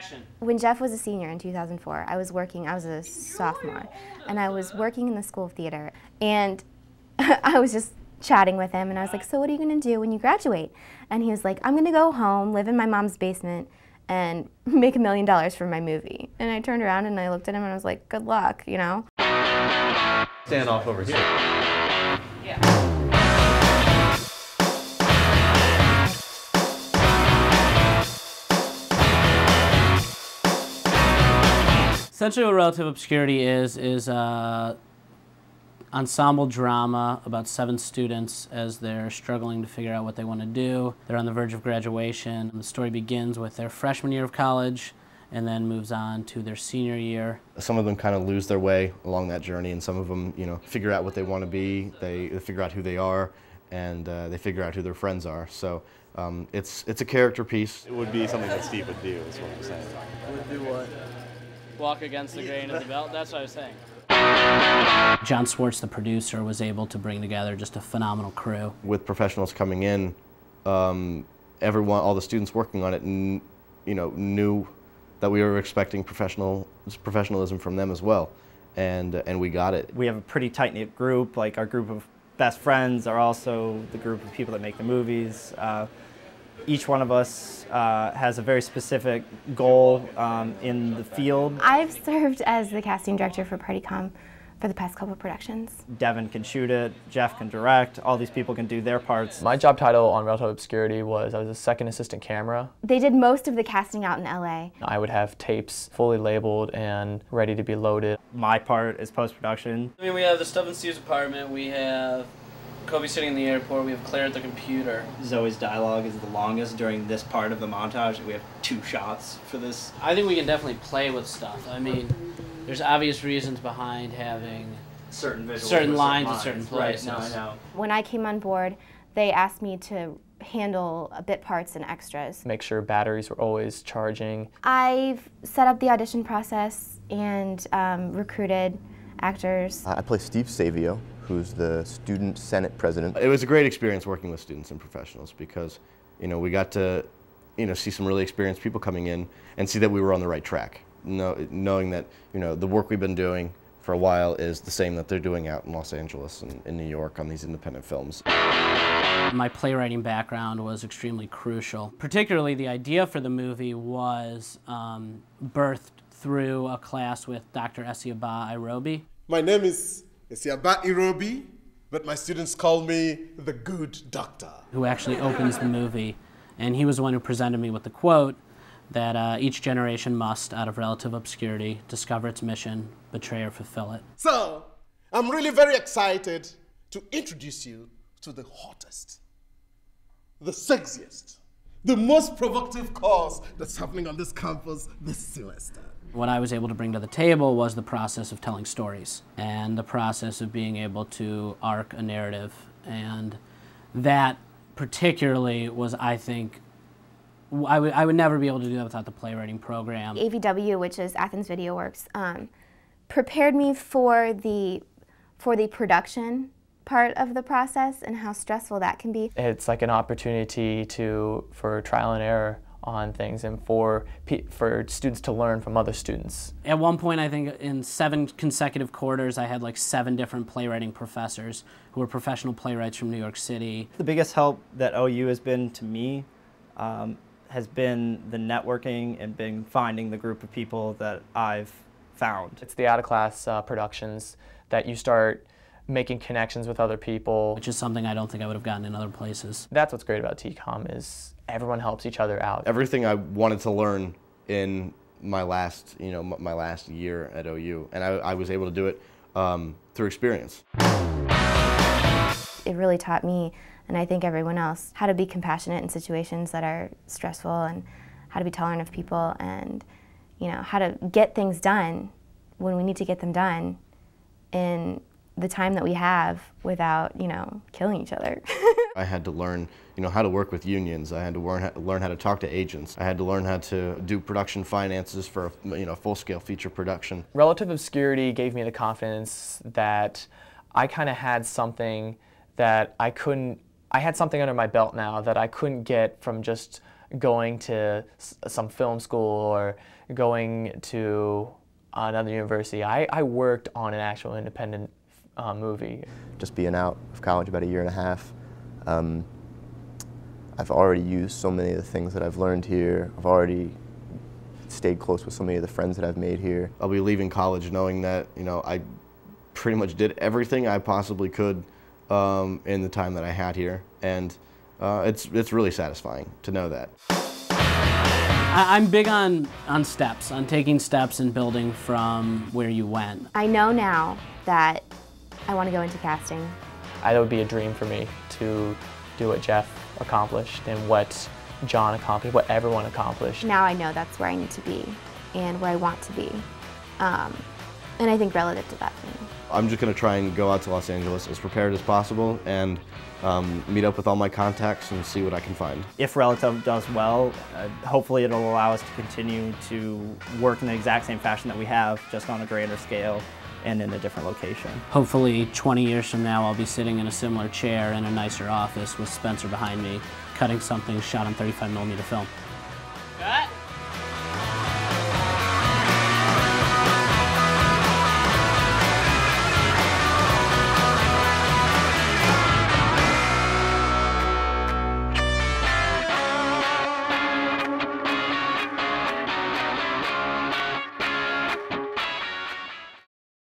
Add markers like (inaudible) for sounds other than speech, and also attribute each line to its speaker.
Speaker 1: Action.
Speaker 2: When Jeff was a senior in 2004, I was working, I was a sophomore, and I was working in the School of Theater. And (laughs) I was just chatting with him, and I was like, So, what are you going to do when you graduate? And he was like, I'm going to go home, live in my mom's basement, and (laughs) make a million dollars for my movie. And I turned around and I looked at him and I was like, Good luck, you know?
Speaker 3: Stand off over here.
Speaker 1: Essentially, what Relative Obscurity is is uh, ensemble drama about seven students as they're struggling to figure out what they want to do. They're on the verge of graduation. The story begins with their freshman year of college and then moves on to their senior year.
Speaker 3: Some of them kind of lose their way along that journey, and some of them, you know, figure out what they want to be. They, they figure out who they are, and uh, they figure out who their friends are. So um, it's it's a character piece.
Speaker 4: It would be something that Steve would do. Is what I'm saying.
Speaker 1: Would do what? Walk against the grain of the belt. That's what I was saying. John Swartz, the producer, was able to bring together just a phenomenal crew.
Speaker 3: With professionals coming in, um, everyone, all the students working on it, n- you know, knew that we were expecting professional professionalism from them as well, and uh, and we got it.
Speaker 5: We have a pretty tight knit group. Like our group of best friends are also the group of people that make the movies. Uh, each one of us uh, has a very specific goal um, in the field.
Speaker 2: I've served as the casting director for Par-T-Com for the past couple productions.
Speaker 5: Devin can shoot it, Jeff can direct, all these people can do their parts.
Speaker 6: My job title on Relative Obscurity was I was a second assistant camera.
Speaker 2: They did most of the casting out in LA.
Speaker 6: I would have tapes fully labeled and ready to be loaded.
Speaker 5: My part is post production.
Speaker 1: I mean, we have the stuff in Steve's apartment. We have Kobe sitting in the airport. We have Claire at the computer.
Speaker 5: Zoe's dialogue is the longest during this part of the montage. We have two shots for this.
Speaker 1: I think we can definitely play with stuff. I mean, there's obvious reasons behind having
Speaker 5: certain visuals,
Speaker 1: certain lines
Speaker 5: at
Speaker 1: at certain places.
Speaker 5: Right, no, I know.
Speaker 2: When I came on board, they asked me to handle bit parts and extras.
Speaker 6: Make sure batteries were always charging.
Speaker 2: I've set up the audition process and um, recruited actors.
Speaker 7: I play Steve Savio, who's the student senate president.
Speaker 3: It was a great experience working with students and professionals because, you know, we got to, you know, see some really experienced people coming in and see that we were on the right track. Know, knowing that, you know, the work we've been doing for a while is the same that they're doing out in Los Angeles and in New York on these independent films.
Speaker 1: My playwriting background was extremely crucial. Particularly, the idea for the movie was um, birthed through a class with Dr. Esiaba Irobi.
Speaker 8: My name is Esiaba Irobi, but my students call me the good doctor.
Speaker 1: Who actually opens the movie, and he was the one who presented me with the quote that uh, each generation must, out of relative obscurity, discover its mission, betray or fulfill it.
Speaker 8: So, I'm really very excited to introduce you to the hottest, the sexiest, the most provocative cause that's happening on this campus this semester.
Speaker 1: What I was able to bring to the table was the process of telling stories and the process of being able to arc a narrative. And that particularly was, I think, I would, I would never be able to do that without the playwriting program.
Speaker 2: AVW, which is Athens Video Works, um, prepared me for the, for the production part of the process and how stressful that can be.
Speaker 6: It's like an opportunity to for trial and error on things and for for students to learn from other students.
Speaker 1: At one point, I think in seven consecutive quarters, I had like seven different playwriting professors who were professional playwrights from New York City.
Speaker 5: The biggest help that OU has been to me um, has been the networking and been finding the group of people that I've found.
Speaker 6: It's the out of class uh, productions that you start making connections with other people.
Speaker 1: Which is something I don't think I would have gotten in other places.
Speaker 6: That's what's great about TCOM is everyone helps each other out.
Speaker 3: Everything I wanted to learn in my last, you know, my last year at OU, and I, I was able to do it um, through experience.
Speaker 2: It really taught me, and I think everyone else, how to be compassionate in situations that are stressful, and how to be tolerant of people, and you know, how to get things done when we need to get them done in the time that we have without, you know, killing each other. (laughs)
Speaker 3: I had to learn, you know, how to work with unions. I had to learn how, learn how to talk to agents. I had to learn how to do production finances for, you know, full-scale feature production.
Speaker 6: Relative obscurity gave me the confidence that I kind of had something that I couldn't, I had something under my belt now that I couldn't get from just going to some film school or going to another university. I, I worked on an actual independent uh, movie.
Speaker 7: Just being out of college about a year and a half, um, I've already used so many of the things that I've learned here. I've already stayed close with so many of the friends that I've made here.
Speaker 3: I'll be leaving college knowing that you know I pretty much did everything I possibly could um, in the time that I had here, and uh, it's it's really satisfying to know that.
Speaker 1: I, I'm big on, on steps, on taking steps and building from where you went.
Speaker 2: I know now that I want to go into casting.
Speaker 6: I, that would be a dream for me to do what Jeff accomplished and what John accomplished, what everyone accomplished.
Speaker 2: Now I know that's where I need to be and where I want to be. Um, and I think relative to that thing.
Speaker 3: I'm just going to try and go out to Los Angeles as prepared as possible and um, meet up with all my contacts and see what I can find.
Speaker 5: If Relative does well, uh, hopefully it'll allow us to continue to work in the exact same fashion that we have, just on a grander scale and in a different location.
Speaker 1: Hopefully 20 years from now I'll be sitting in a similar chair in a nicer office with Spencer behind me, cutting something shot on 35 millimeter film.